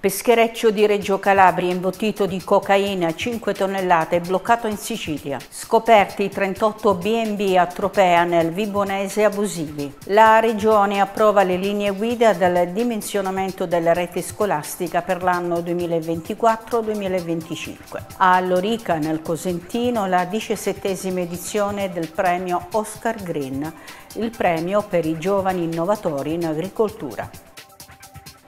Peschereccio di Reggio Calabria imbottito di cocaina 5 tonnellate bloccato in Sicilia. Scoperti 38 B&B a Tropea nel Vibonese abusivi. La Regione approva le linee guida del dimensionamento della rete scolastica per l'anno 2024-2025. A Lorica nel Cosentino la diciassettesima edizione del premio Oscar Green, il premio per i giovani innovatori in agricoltura.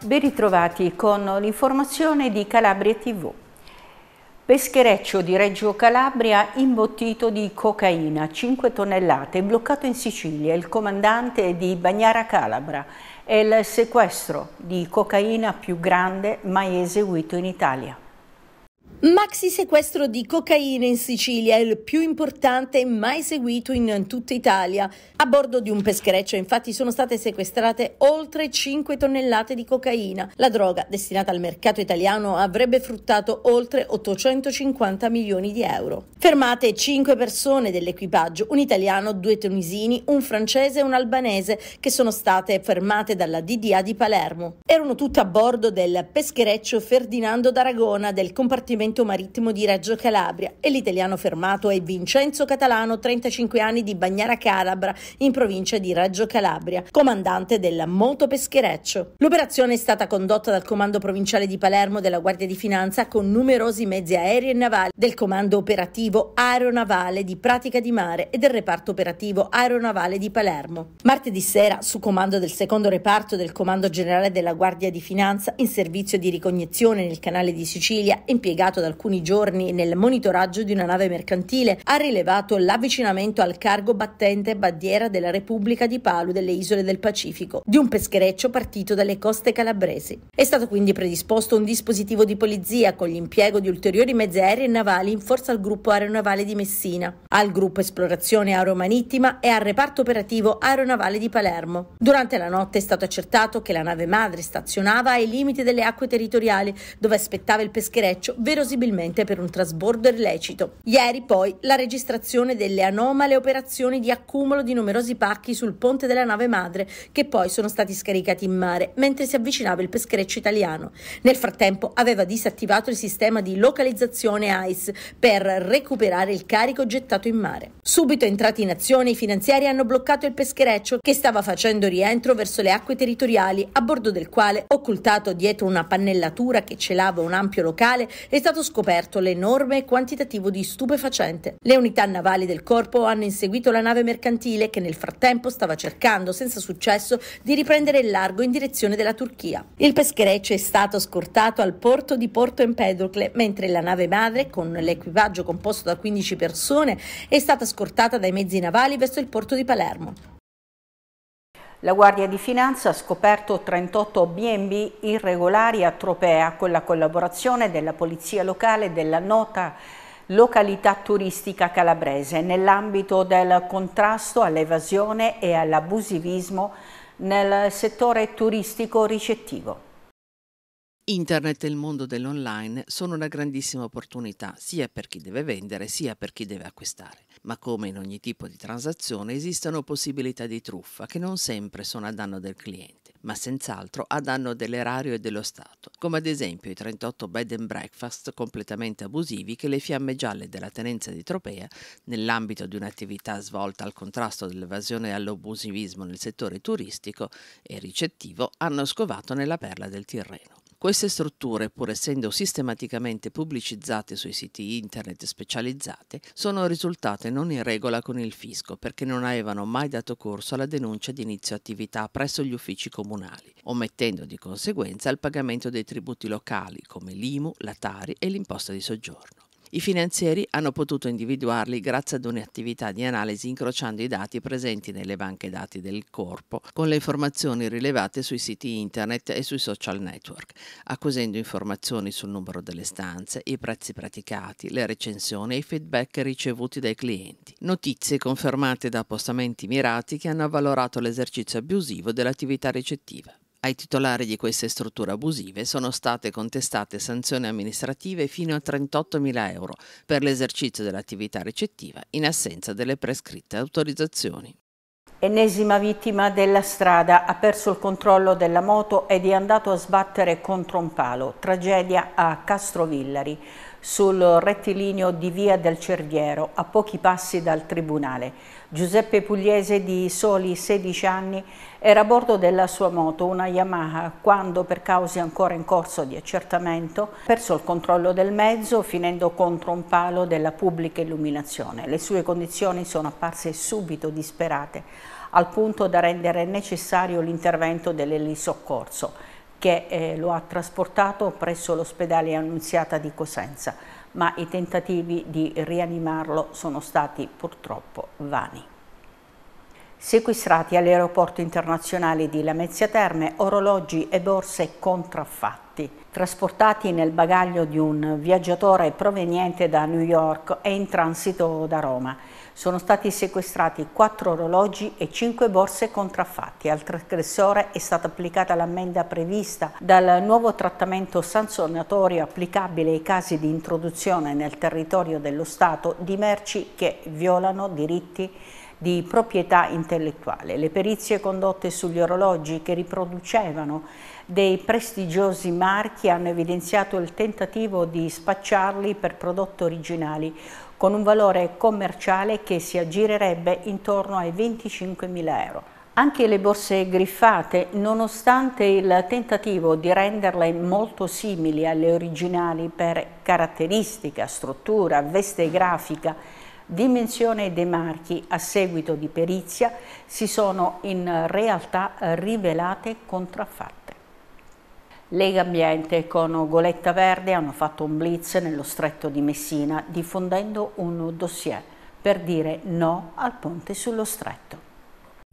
Ben ritrovati con l'informazione di Calabria TV. Peschereccio di Reggio Calabria imbottito di cocaina, 5 tonnellate, bloccato in Sicilia. Il comandante di Bagnara Calabra è il sequestro di cocaina più grande mai eseguito in Italia. Maxi sequestro di cocaina in Sicilia, il più importante mai eseguito in tutta Italia. A bordo di un peschereccio infatti sono state sequestrate oltre 5 tonnellate di cocaina. La droga destinata al mercato italiano avrebbe fruttato oltre 850 milioni di euro. Fermate 5 persone dell'equipaggio, un italiano, due tunisini, un francese e un albanese che sono state fermate dalla DDA di Palermo. Erano tutte a bordo del peschereccio Ferdinando d'Aragona del compartimento Dipartimento Marittimo di Reggio Calabria e l'italiano fermato è Vincenzo Catalano, 35 anni di Bagnara Calabra, in provincia di Reggio Calabria, comandante della Motopeschereccio. L'operazione è stata condotta dal Comando Provinciale di Palermo della Guardia di Finanza con numerosi mezzi aerei e navali del Comando Operativo Aeronavale di Pratica di Mare e del Reparto Operativo Aeronavale di Palermo. Martedì sera, su comando del secondo reparto del Comando Generale della Guardia di Finanza, in servizio di ricognizione nel canale di Sicilia, impiegato da alcuni giorni nel monitoraggio di una nave mercantile, ha rilevato l'avvicinamento al cargo battente bandiera della Repubblica di Palu delle isole del Pacifico, di un peschereccio partito dalle coste calabresi. È stato quindi predisposto un dispositivo di polizia con l'impiego di ulteriori mezzi aerei e navali in forza al gruppo aeronavale di Messina, al gruppo esplorazione aeromanittima e al reparto operativo aeronavale di Palermo. Durante la notte è stato accertato che la nave madre stazionava ai limiti delle acque territoriali dove aspettava il peschereccio verosamente presumibilmente per un trasbordo illecito. Ieri poi la registrazione delle anomale operazioni di accumulo di numerosi pacchi sul ponte della nave madre che poi sono stati scaricati in mare mentre si avvicinava il peschereccio italiano. Nel frattempo aveva disattivato il sistema di localizzazione ICE per recuperare il carico gettato in mare. Subito entrati in azione i finanziari hanno bloccato il peschereccio che stava facendo rientro verso le acque territoriali a bordo del quale, occultato dietro una pannellatura che celava un ampio locale, è stato scoperto l'enorme quantitativo di stupefacente. Le unità navali del corpo hanno inseguito la nave mercantile che nel frattempo stava cercando, senza successo, di riprendere il largo in direzione della Turchia. Il peschereccio è stato scortato al porto di Porto Empedocle, mentre la nave madre, con l'equipaggio composto da 15 persone, è stata scortata dai mezzi navali verso il porto di Palermo. La Guardia di Finanza ha scoperto 38 B&B irregolari a Tropea con la collaborazione della Polizia Locale della nota località turistica calabrese nell'ambito del contrasto all'evasione e all'abusivismo nel settore turistico ricettivo. Internet e il mondo dell'online sono una grandissima opportunità sia per chi deve vendere sia per chi deve acquistare, ma come in ogni tipo di transazione esistono possibilità di truffa che non sempre sono a danno del cliente, ma senz'altro a danno dell'erario e dello Stato, come ad esempio i 38 bed and breakfast completamente abusivi che le fiamme gialle della tenenza di Tropea, nell'ambito di un'attività svolta al contrasto dell'evasione e all'abusivismo nel settore turistico e ricettivo, hanno scovato nella perla del Tirreno. Queste strutture, pur essendo sistematicamente pubblicizzate sui siti internet specializzate, sono risultate non in regola con il fisco perché non avevano mai dato corso alla denuncia di inizio attività presso gli uffici comunali, omettendo di conseguenza il pagamento dei tributi locali come l'IMU, la Tari e l'imposta di soggiorno. I finanzieri hanno potuto individuarli grazie ad un'attività di analisi incrociando i dati presenti nelle banche dati del corpo con le informazioni rilevate sui siti internet e sui social network, acquisendo informazioni sul numero delle stanze, i prezzi praticati, le recensioni e i feedback ricevuti dai clienti. Notizie confermate da appostamenti mirati che hanno avvalorato l'esercizio abusivo dell'attività ricettiva. Ai titolari di queste strutture abusive sono state contestate sanzioni amministrative fino a 38.000 euro per l'esercizio dell'attività ricettiva in assenza delle prescritte autorizzazioni. Ennesima vittima della strada, ha perso il controllo della moto ed è andato a sbattere contro un palo. Tragedia a Castrovillari, sul rettilineo di Via del Cerviero, a pochi passi dal Tribunale. Giuseppe Pugliese, di soli 16 anni, era a bordo della sua moto, una Yamaha, quando, per cause ancora in corso di accertamento, perso il controllo del mezzo, finendo contro un palo della pubblica illuminazione. Le sue condizioni sono apparse subito disperate al punto da rendere necessario l'intervento dell'elisoccorso che eh, lo ha trasportato presso l'ospedale Annunziata di Cosenza, ma i tentativi di rianimarlo sono stati purtroppo vani. Sequestrati all'aeroporto internazionale di Lamezia Terme orologi e borse contraffatti, trasportati nel bagaglio di un viaggiatore proveniente da New York e in transito da Roma. Sono stati sequestrati quattro orologi e cinque borse contraffatti. Al trasgressore è stata applicata l'ammenda prevista dal nuovo trattamento sanzionatorio applicabile ai casi di introduzione nel territorio dello Stato di merci che violano diritti di proprietà intellettuale. Le perizie condotte sugli orologi che riproducevano dei prestigiosi marchi hanno evidenziato il tentativo di spacciarli per prodotti originali con un valore commerciale che si aggirerebbe intorno ai 25.000 euro. Anche le borse griffate, nonostante il tentativo di renderle molto simili alle originali per caratteristica, struttura, veste grafica, dimensione dei marchi a seguito di perizia, si sono in realtà rivelate contraffatte. Lega Ambiente con Goletta Verde hanno fatto un blitz nello stretto di Messina diffondendo un dossier per dire no al ponte sullo stretto.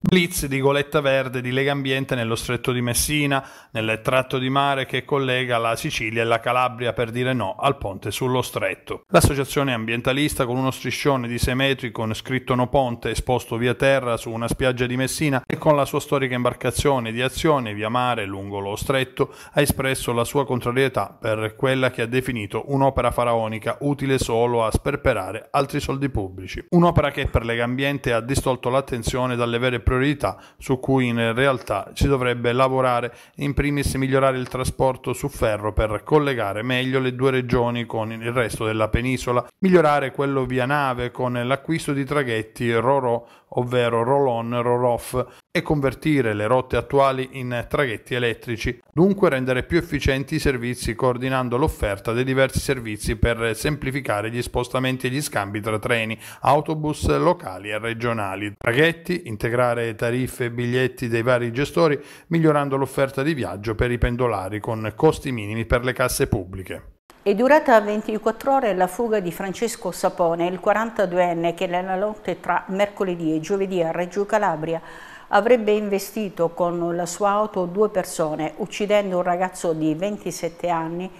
Blitz di Goletta Verde di Lega Ambiente nello stretto di Messina, nel tratto di mare che collega la Sicilia e la Calabria per dire no al ponte sullo stretto. L'associazione ambientalista con uno striscione di 6 metri con scritto no ponte esposto via terra su una spiaggia di Messina e con la sua storica imbarcazione di azione via mare lungo lo stretto ha espresso la sua contrarietà per quella che ha definito un'opera faraonica utile solo a sperperare altri soldi pubblici. Un'opera che per Lega Ambiente ha distolto l'attenzione dalle vere priorità su cui in realtà ci dovrebbe lavorare, in primis migliorare il trasporto su ferro per collegare meglio le due regioni con il resto della penisola, migliorare quello via nave con l'acquisto di traghetti RORO ovvero roll-on, roll-off, e convertire le rotte attuali in traghetti elettrici, dunque rendere più efficienti i servizi coordinando l'offerta dei diversi servizi per semplificare gli spostamenti e gli scambi tra treni, autobus locali e regionali, traghetti, integrare tariffe e biglietti dei vari gestori, migliorando l'offerta di viaggio per i pendolari con costi minimi per le casse pubbliche. È durata 24 ore la fuga di Francesco Sapone, il 42enne che nella notte tra mercoledì e giovedì a Reggio Calabria avrebbe investito con la sua auto due persone, uccidendo un ragazzo di 27 anni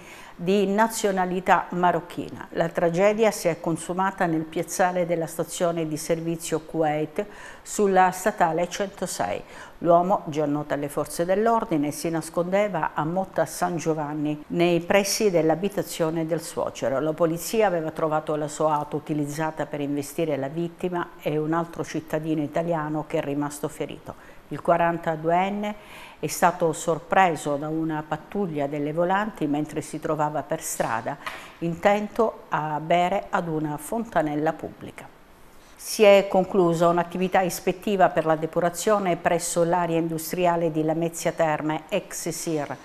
di nazionalità marocchina. La tragedia si è consumata nel piazzale della stazione di servizio Kuwait sulla statale 106. L'uomo, già noto alle forze dell'ordine, si nascondeva a Motta San Giovanni, nei pressi dell'abitazione del suocero. La polizia aveva trovato la sua auto utilizzata per investire la vittima e un altro cittadino italiano che è rimasto ferito. Il 42enne è stato sorpreso da una pattuglia delle volanti mentre si trovava per strada, intento a bere ad una fontanella pubblica. Si è conclusa un'attività ispettiva per la depurazione presso l'area industriale di Lamezia Terme, ex SIR,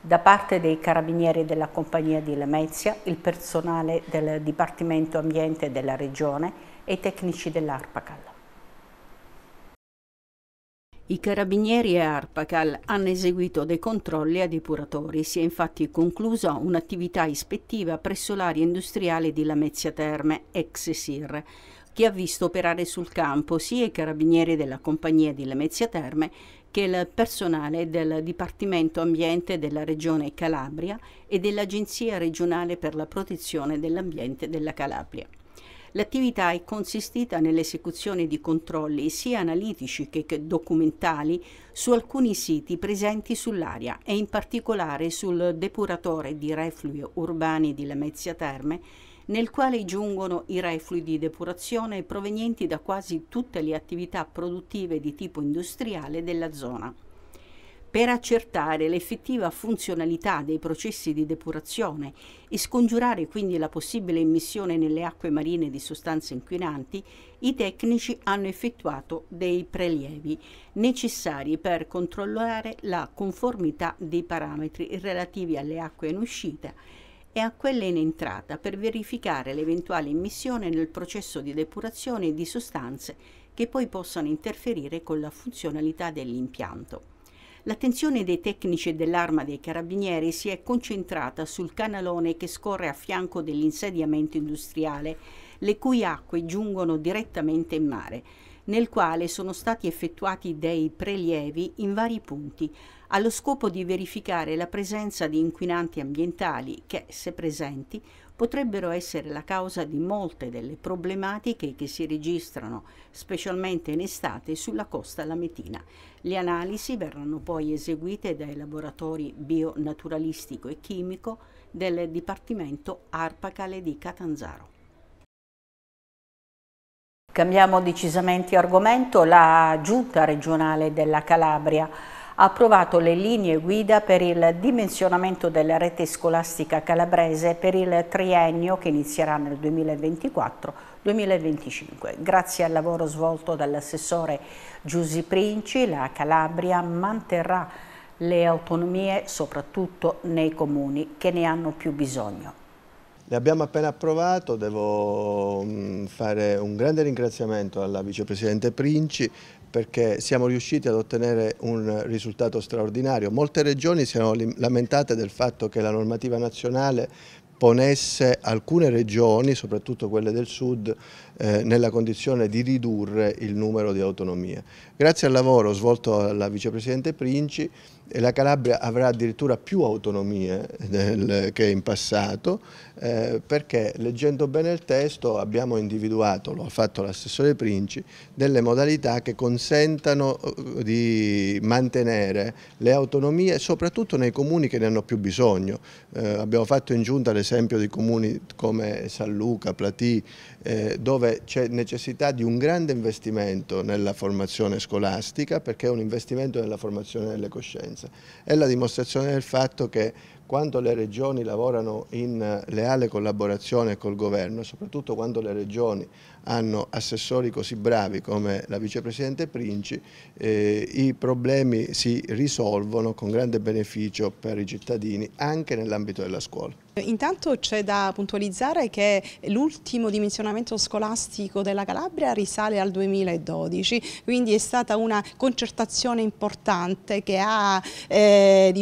da parte dei carabinieri della compagnia di Lamezia, il personale del Dipartimento Ambiente della Regione e i tecnici dell'ARPACAL. I carabinieri e Arpacal hanno eseguito dei controlli ai depuratori. Si è infatti conclusa un'attività ispettiva presso l'area industriale di Lamezia Terme, ex SIR, che ha visto operare sul campo sia i carabinieri della compagnia di Lamezia Terme che il personale del Dipartimento Ambiente della Regione Calabria e dell'Agenzia regionale per la protezione dell'ambiente della Calabria. L'attività è consistita nell'esecuzione di controlli sia analitici che documentali su alcuni siti presenti sull'area e in particolare sul depuratore di reflui urbani di Lamezia Terme nel quale giungono i reflui di depurazione provenienti da quasi tutte le attività produttive di tipo industriale della zona. Per accertare l'effettiva funzionalità dei processi di depurazione e scongiurare quindi la possibile emissione nelle acque marine di sostanze inquinanti, i tecnici hanno effettuato dei prelievi necessari per controllare la conformità dei parametri relativi alle acque in uscita e a quelle in entrata per verificare l'eventuale immissione nel processo di depurazione di sostanze che poi possano interferire con la funzionalità dell'impianto. L'attenzione dei tecnici dell'arma dei carabinieri si è concentrata sul canalone che scorre a fianco dell'insediamento industriale, le cui acque giungono direttamente in mare, nel quale sono stati effettuati dei prelievi in vari punti, allo scopo di verificare la presenza di inquinanti ambientali che, se presenti, potrebbero essere la causa di molte delle problematiche che si registrano, specialmente in estate, sulla costa lametina. Le analisi verranno poi eseguite dai laboratori bionaturalistico e chimico del Dipartimento Arpacale di Catanzaro. Cambiamo decisamente argomento. La Giunta regionale della Calabria ha approvato le linee guida per il dimensionamento della rete scolastica calabrese per il triennio che inizierà nel 2024-2025. Grazie al lavoro svolto dall'assessore Giussi Princi, la Calabria manterrà le autonomie soprattutto nei comuni che ne hanno più bisogno. Le abbiamo appena approvato, devo mm, fare un grande ringraziamento alla vicepresidente Princi perché siamo riusciti ad ottenere un risultato straordinario. Molte regioni si erano lamentate del fatto che la normativa nazionale ponesse alcune regioni, soprattutto quelle del sud, eh, nella condizione di ridurre il numero di autonomie. Grazie al lavoro svolto dalla vicepresidente Princi, la Calabria avrà addirittura più autonomie del, che in passato eh, perché leggendo bene il testo abbiamo individuato, lo ha fatto l'assessore Princi, delle modalità che consentano eh, di mantenere le autonomie soprattutto nei comuni che ne hanno più bisogno. Eh, abbiamo fatto in giunta l'esempio di comuni come San Luca, Platì, eh, dove c'è necessità di un grande investimento nella formazione scolastica perché è un investimento nella formazione delle coscienze. È la dimostrazione del fatto che quando le regioni lavorano in leale collaborazione col governo, soprattutto quando le regioni hanno assessori così bravi come la vicepresidente Princi, eh, i problemi si risolvono con grande beneficio per i cittadini anche nell'ambito della scuola. Intanto c'è da puntualizzare che l'ultimo dimensionamento scolastico della Calabria risale al 2012, quindi è stata una concertazione importante che, ha, eh,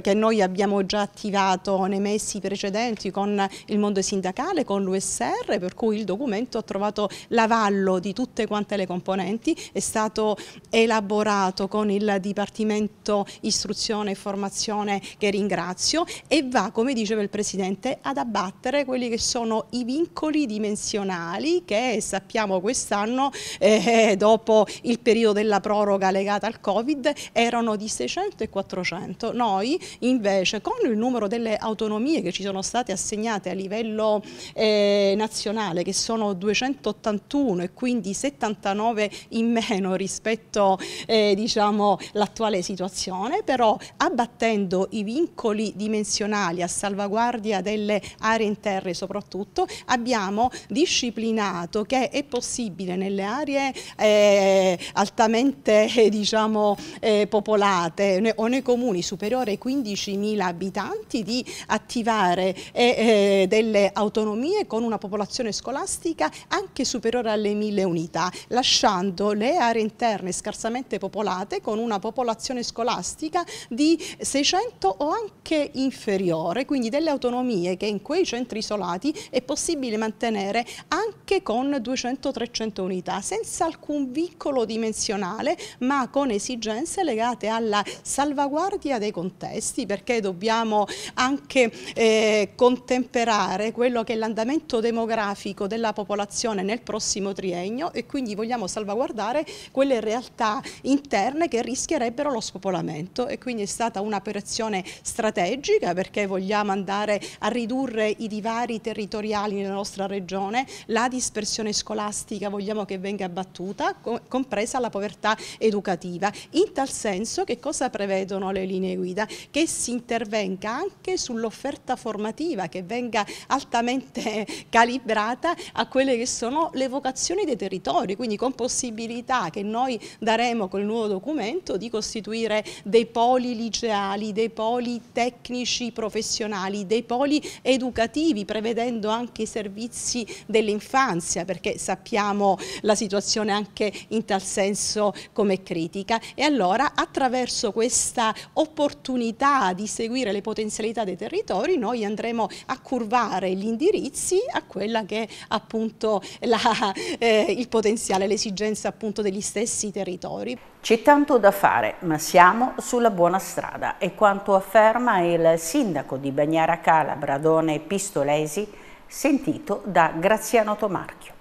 che noi abbiamo già attivato nei mesi precedenti con il mondo sindacale, con l'USR, per cui il documento ha trovato l'avallo di tutte quante le componenti, è stato elaborato con il Dipartimento Istruzione e Formazione che ringrazio e va, come diceva il Presidente, ad abbattere quelli che sono i vincoli dimensionali che sappiamo quest'anno, eh, dopo il periodo della proroga legata al Covid, erano di 600 e 400. Noi invece con il numero delle autonomie che ci sono state assegnate a livello eh, nazionale, che sono 281 e quindi 79 in meno rispetto eh, diciamo, all'attuale situazione, però abbattendo i vincoli dimensionali a salvaguardia salvaguardia delle aree interne soprattutto, abbiamo disciplinato che è possibile nelle aree eh, altamente eh, diciamo, eh, popolate o nei comuni superiori ai 15.000 abitanti di attivare eh, delle autonomie con una popolazione scolastica anche superiore alle 1.000 unità, lasciando le aree interne scarsamente popolate con una popolazione scolastica di 600 o anche inferiore, quindi delle autonomie che in quei centri isolati è possibile mantenere anche con 200-300 unità, senza alcun vincolo dimensionale, ma con esigenze legate alla salvaguardia dei contesti, perché dobbiamo vogliamo anche eh, contemperare quello che è l'andamento demografico della popolazione nel prossimo triennio e quindi vogliamo salvaguardare quelle realtà interne che rischierebbero lo spopolamento e quindi è stata un'operazione strategica perché vogliamo andare a ridurre i divari territoriali nella nostra regione, la dispersione scolastica vogliamo che venga abbattuta, compresa la povertà educativa. In tal senso che cosa prevedono le linee guida? Che si intervenga anche sull'offerta formativa, che venga altamente calibrata a quelle che sono le vocazioni dei territori, quindi con possibilità che noi daremo con il nuovo documento di costituire dei poli liceali, dei poli tecnici professionali, dei poli educativi, prevedendo anche i servizi dell'infanzia, perché sappiamo la situazione anche in tal senso come critica. E allora attraverso questa opportunità di seguire le potenzialità dei territori noi andremo a curvare gli indirizzi a quella che è appunto la, eh, il potenziale, l'esigenza appunto degli stessi territori. C'è tanto da fare, ma siamo sulla buona strada e quanto afferma il sindaco di Bagnara Calabra, Done Pistolesi, sentito da Graziano Tomarchio.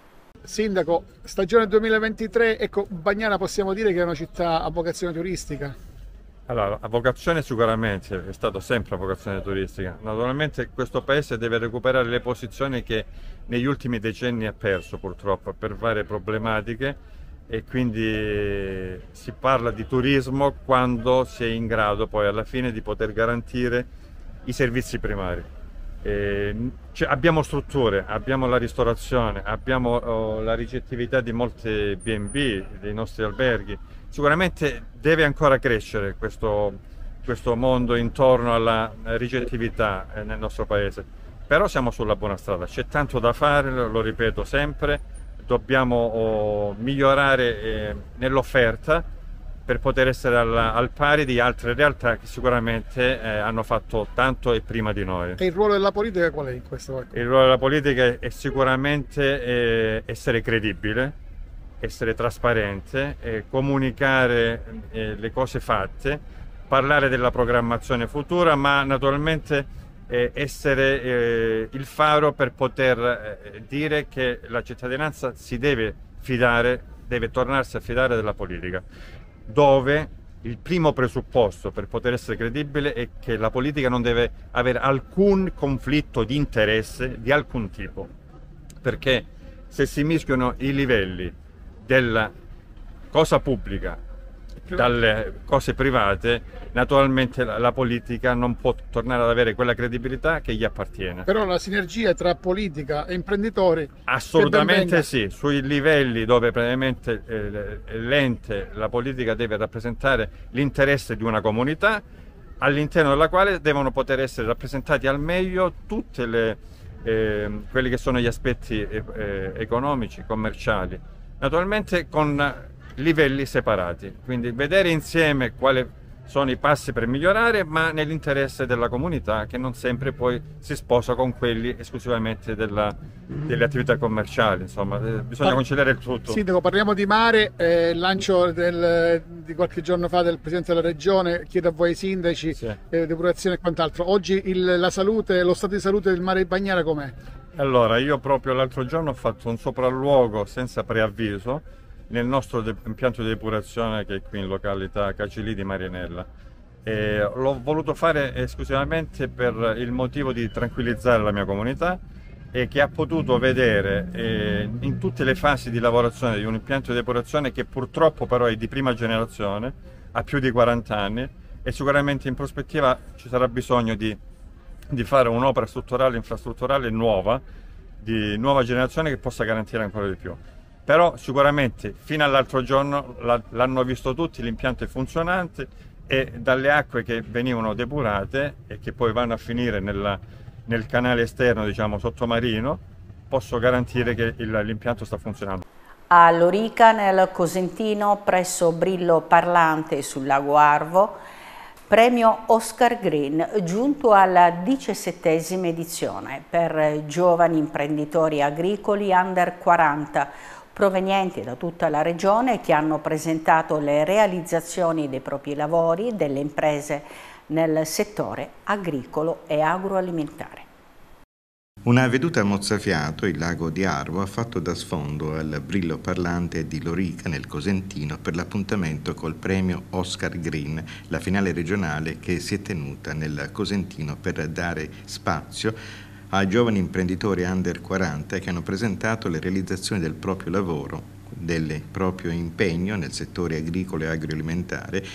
Sindaco, stagione 2023, ecco, Bagnara possiamo dire che è una città a vocazione turistica? Allora, a vocazione sicuramente, è stata sempre a vocazione turistica. Naturalmente questo paese deve recuperare le posizioni che negli ultimi decenni ha perso purtroppo per varie problematiche e quindi si parla di turismo quando si è in grado poi alla fine di poter garantire i servizi primari. Cioè, abbiamo strutture, abbiamo la ristorazione, abbiamo oh, la ricettività di molti B&B, dei nostri alberghi. Sicuramente deve ancora crescere questo, questo mondo intorno alla ricettività eh, nel nostro paese, però siamo sulla buona strada, c'è tanto da fare, lo ripeto sempre, dobbiamo oh, migliorare eh, nell'offerta per poter essere al, al, pari di altre realtà che sicuramente eh, hanno fatto tanto e prima di noi. E il ruolo della politica qual è in questo? Il ruolo della politica è sicuramente eh, essere credibile, essere trasparente, eh, comunicare eh, le cose fatte, parlare della programmazione futura, ma naturalmente eh, essere eh, il faro per poter dire che la cittadinanza si deve fidare, deve tornarsi a fidare della politica dove il primo presupposto per poter essere credibile è che la politica non deve avere alcun conflitto di interesse di alcun tipo, perché se si mischiano i livelli della cosa pubblica dalle cose private, naturalmente la, la, politica non può tornare ad avere quella credibilità che gli appartiene. Però la sinergia tra politica e imprenditori... Assolutamente sì, sui livelli dove praticamente eh, l'ente, la politica deve rappresentare l'interesse di una comunità, all'interno della quale devono poter essere rappresentati al meglio tutti eh, quelli che sono gli aspetti eh, eh, economici, commerciali. Naturalmente con livelli separati, quindi vedere insieme quali sono i passi per migliorare, ma nell'interesse della comunità che non sempre poi si sposa con quelli esclusivamente della, delle attività commerciali, insomma, eh, bisogna conciliare il tutto. Sindaco, parliamo di mare, eh, il lancio del, di qualche giorno fa del Presidente della Regione, chiedo a voi sindaci, sì. eh, depurazione e quant'altro, oggi il, la salute, lo stato di salute del mare di Bagnara com'è? Allora, io proprio l'altro giorno ho fatto un sopralluogo senza preavviso, nel nostro impianto di depurazione che è qui in località Cacilì di Marianella. l'ho voluto fare esclusivamente per il motivo di tranquillizzare la mia comunità e che ha potuto vedere eh, in tutte le fasi di lavorazione di un impianto di depurazione che purtroppo però è di prima generazione, ha più di 40 anni e sicuramente in prospettiva ci sarà bisogno di, di fare un'opera strutturale, infrastrutturale nuova, di nuova generazione che possa garantire ancora di più però sicuramente fino all'altro giorno l'hanno visto tutti, l'impianto è funzionante e dalle acque che venivano depurate e che poi vanno a finire nella, nel canale esterno, diciamo sottomarino, posso garantire che l'impianto sta funzionando. A Lorica, nel Cosentino, presso Brillo Parlante sul lago Arvo, premio Oscar Green, giunto alla diciassettesima edizione per giovani imprenditori agricoli under 40, provenienti da tutta la regione che hanno presentato le realizzazioni dei propri lavori, delle imprese nel settore agricolo e agroalimentare. Una veduta mozzafiato, il lago di Arvo, ha fatto da sfondo al brillo parlante di Lorica nel Cosentino per l'appuntamento col premio Oscar Green, la finale regionale che si è tenuta nel Cosentino per dare spazio a giovani imprenditori under 40 che hanno presentato le realizzazioni del proprio lavoro, del proprio impegno nel settore agricolo e agroalimentare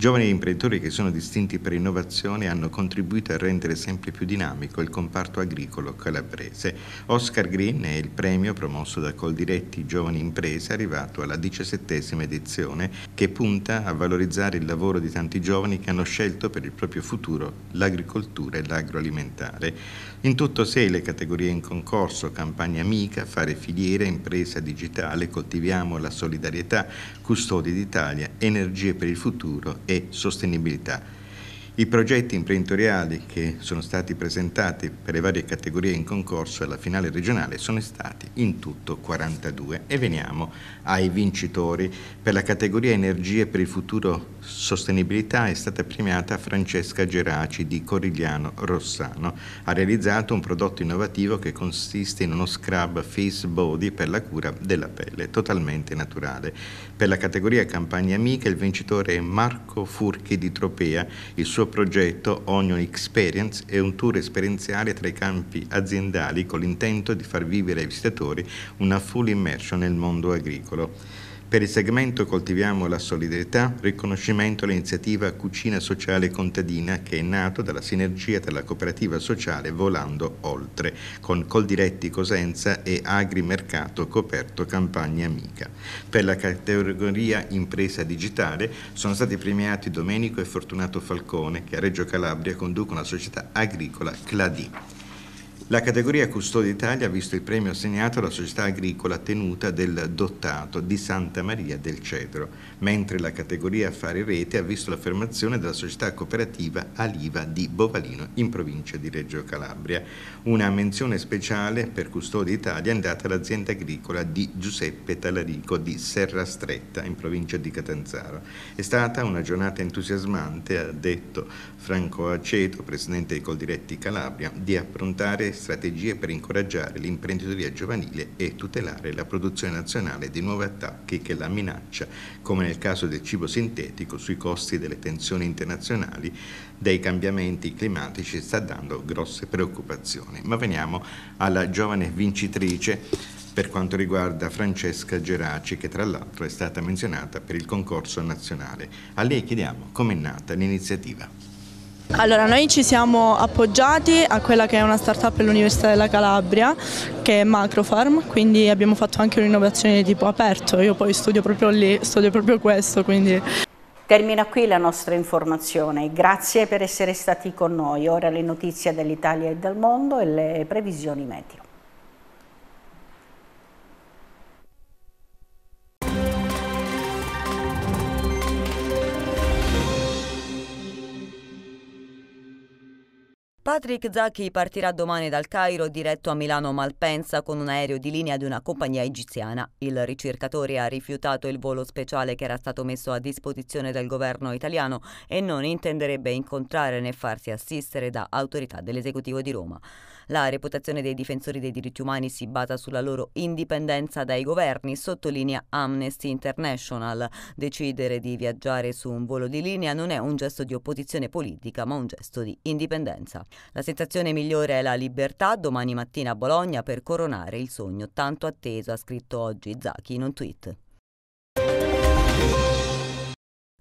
Giovani imprenditori che sono distinti per innovazione hanno contribuito a rendere sempre più dinamico il comparto agricolo calabrese. Oscar Green è il premio promosso da Coldiretti Giovani Imprese arrivato alla diciassettesima edizione che punta a valorizzare il lavoro di tanti giovani che hanno scelto per il proprio futuro l'agricoltura e l'agroalimentare. In tutto sei le categorie in concorso, campagna amica, fare filiera, impresa digitale, coltiviamo la solidarietà, custodi d'Italia, energie per il futuro e sostenibilità. I progetti imprenditoriali che sono stati presentati per le varie categorie in concorso alla finale regionale sono stati in tutto 42 e veniamo ai vincitori. Per la categoria Energie per il futuro sostenibilità è stata premiata Francesca Geraci di Corigliano Rossano. Ha realizzato un prodotto innovativo che consiste in uno scrub face body per la cura della pelle, totalmente naturale. Per la categoria Campagna Amica il vincitore è Marco Furchi di Tropea. Il suo progetto Onion Experience è un tour esperienziale tra i campi aziendali con l'intento di far vivere ai visitatori una full immersion nel mondo agricolo. Per il segmento Coltiviamo la solidarietà, riconoscimento all'iniziativa Cucina Sociale Contadina che è nato dalla sinergia tra la cooperativa sociale Volando Oltre con Coldiretti Cosenza e Agrimercato Coperto Campagna Amica. Per la categoria Impresa Digitale sono stati premiati Domenico e Fortunato Falcone che a Reggio Calabria conducono la società agricola Cladi. La categoria Custode Italia ha visto il premio assegnato alla società agricola tenuta del dottato di Santa Maria del Cedro, mentre la categoria Affari Rete ha visto l'affermazione della società cooperativa Aliva di Bovalino in provincia di Reggio Calabria. Una menzione speciale per Custode Italia è andata all'azienda agricola di Giuseppe Talarico di Serra Stretta in provincia di Catanzaro. È stata una giornata entusiasmante, ha detto Franco Aceto, presidente di Coldiretti Calabria, di approntare strategie per incoraggiare l'imprenditoria giovanile e tutelare la produzione nazionale di nuovi attacchi che la minaccia, come nel caso del cibo sintetico, sui costi delle tensioni internazionali, dei cambiamenti climatici sta dando grosse preoccupazioni. Ma veniamo alla giovane vincitrice per quanto riguarda Francesca Geraci, che tra l'altro è stata menzionata per il concorso nazionale. A lei chiediamo com'è nata l'iniziativa. Allora, noi ci siamo appoggiati a quella che è una startup dell'Università della Calabria, che è Macrofarm, quindi abbiamo fatto anche un'innovazione di tipo aperto, io poi studio proprio lì, studio proprio questo, quindi... Termina qui la nostra informazione, grazie per essere stati con noi, ora le notizie dell'Italia e del mondo e le previsioni meteo. Patrick Zacchi partirà domani dal Cairo diretto a Milano Malpensa con un aereo di linea di una compagnia egiziana. Il ricercatore ha rifiutato il volo speciale che era stato messo a disposizione del governo italiano e non intenderebbe incontrare né farsi assistere da autorità dell'esecutivo di Roma. La reputazione dei difensori dei diritti umani si basa sulla loro indipendenza dai governi, sottolinea Amnesty International. Decidere di viaggiare su un volo di linea non è un gesto di opposizione politica, ma un gesto di indipendenza. La sensazione migliore è la libertà domani mattina a Bologna per coronare il sogno tanto atteso, ha scritto oggi Zaki in un tweet.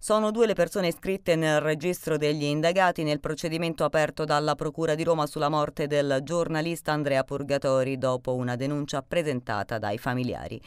Sono due le persone iscritte nel registro degli indagati nel procedimento aperto dalla Procura di Roma sulla morte del giornalista Andrea Purgatori dopo una denuncia presentata dai familiari.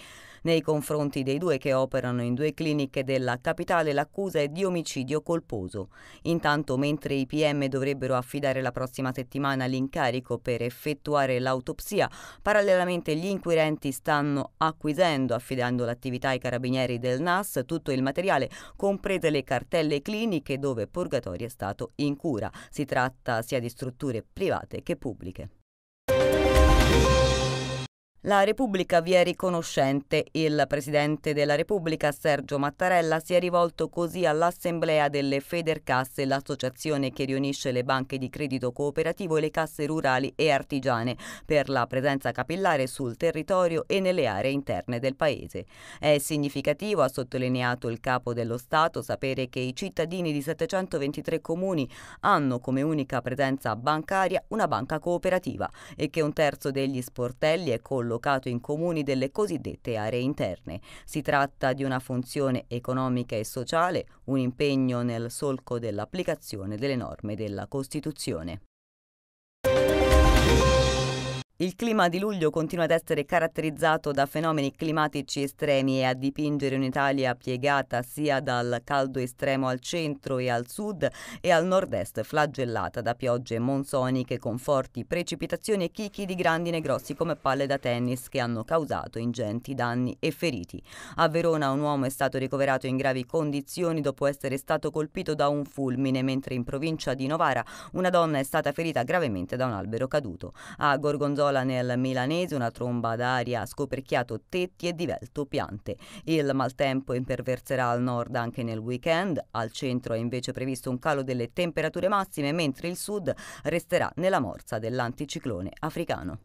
Nei confronti dei due che operano in due cliniche della capitale l'accusa è di omicidio colposo. Intanto, mentre i PM dovrebbero affidare la prossima settimana l'incarico per effettuare l'autopsia, parallelamente gli inquirenti stanno acquisendo, affidando l'attività ai carabinieri del NAS, tutto il materiale, comprese le cartelle cliniche dove Purgatorio è stato in cura. Si tratta sia di strutture private che pubbliche. La Repubblica vi è riconoscente. Il Presidente della Repubblica, Sergio Mattarella, si è rivolto così all'Assemblea delle Federcasse, l'associazione che riunisce le banche di credito cooperativo e le casse rurali e artigiane, per la presenza capillare sul territorio e nelle aree interne del Paese. È significativo, ha sottolineato il Capo dello Stato, sapere che i cittadini di 723 comuni hanno come unica presenza bancaria una banca cooperativa e che un terzo degli sportelli è collocato collocato in comuni delle cosiddette aree interne. Si tratta di una funzione economica e sociale, un impegno nel solco dell'applicazione delle norme della Costituzione. Il clima di luglio continua ad essere caratterizzato da fenomeni climatici estremi e a dipingere un'Italia piegata sia dal caldo estremo al centro e al sud e al nord-est, flagellata da piogge monsoniche con forti precipitazioni e chicchi di grandine grossi come palle da tennis che hanno causato ingenti danni e feriti. A Verona un uomo è stato ricoverato in gravi condizioni dopo essere stato colpito da un fulmine, mentre in provincia di Novara una donna è stata ferita gravemente da un albero caduto. A Gorgonzola Viola nel milanese una tromba d'aria ha scoperchiato tetti e divelto piante. Il maltempo imperverserà al nord anche nel weekend, al centro è invece previsto un calo delle temperature massime, mentre il sud resterà nella morsa dell'anticiclone africano.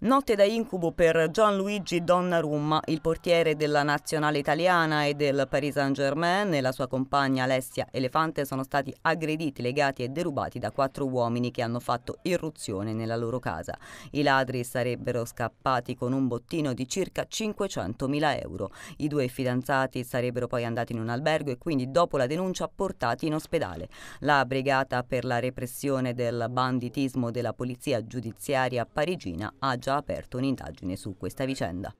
Notte da incubo per Gianluigi Donnarumma, il portiere della nazionale italiana e del Paris Saint-Germain e la sua compagna Alessia Elefante sono stati aggrediti, legati e derubati da quattro uomini che hanno fatto irruzione nella loro casa. I ladri sarebbero scappati con un bottino di circa 500.000 euro. I due fidanzati sarebbero poi andati in un albergo e quindi dopo la denuncia portati in ospedale. La brigata per la repressione del banditismo della polizia giudiziaria parigina ha già già aperto un'indagine su questa vicenda.